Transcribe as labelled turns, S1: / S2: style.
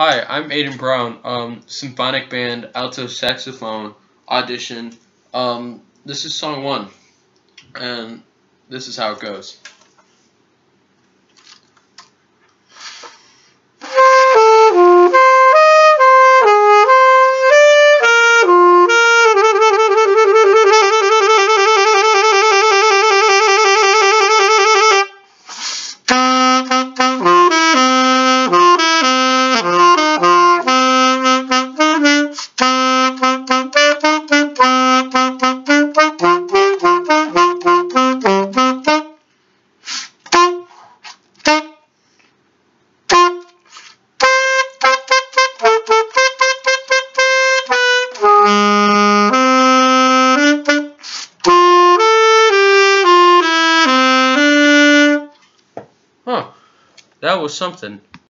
S1: Hi, I'm Aidan Brown, um, symphonic band, alto saxophone, audition. Um, this is song one, and this is how it goes. Huh. That was something.